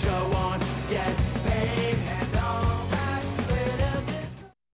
show on. Get